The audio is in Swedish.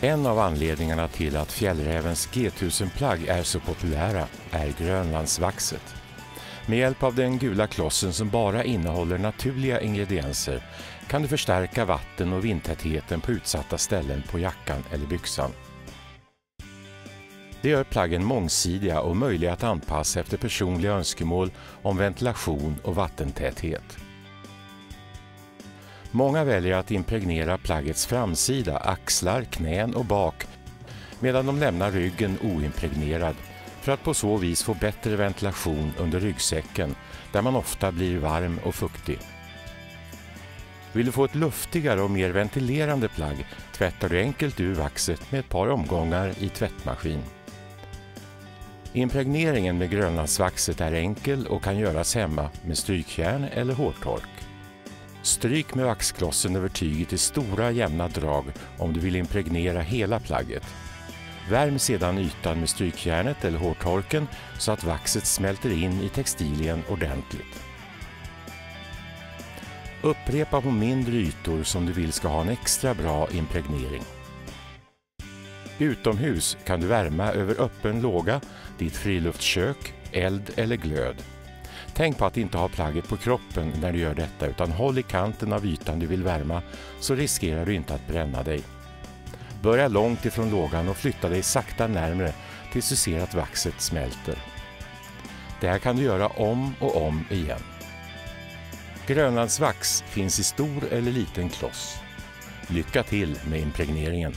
En av anledningarna till att fjällrävens G1000-plagg är så populära är grönlandsvaxet. Med hjälp av den gula klossen som bara innehåller naturliga ingredienser kan du förstärka vatten och vindtätheten på utsatta ställen på jackan eller byxan. Det gör plaggen mångsidiga och möjliga att anpassa efter personliga önskemål om ventilation och vattentäthet. Många väljer att impregnera plaggets framsida, axlar, knän och bak medan de lämnar ryggen oimpregnerad för att på så vis få bättre ventilation under ryggsäcken där man ofta blir varm och fuktig. Vill du få ett luftigare och mer ventilerande plagg tvättar du enkelt ur vaxet med ett par omgångar i tvättmaskin. Impregneringen med grönlandsvaxet är enkel och kan göras hemma med strykjärn eller hårtork. Stryk med vaxklossen över tyget i stora jämna drag om du vill impregnera hela plagget. Värm sedan ytan med strykjärnet eller hårtorken så att vaxet smälter in i textilien ordentligt. Upprepa på mindre ytor som du vill ska ha en extra bra impregnering. Utomhus kan du värma över öppen låga, ditt friluftskök, eld eller glöd. Tänk på att inte ha plagget på kroppen när du gör detta utan håll i kanten av ytan du vill värma så riskerar du inte att bränna dig. Börja långt ifrån lågan och flytta dig sakta närmre tills du ser att vaxet smälter. Det här kan du göra om och om igen. Grönlandsvax finns i stor eller liten kloss. Lycka till med impregneringen!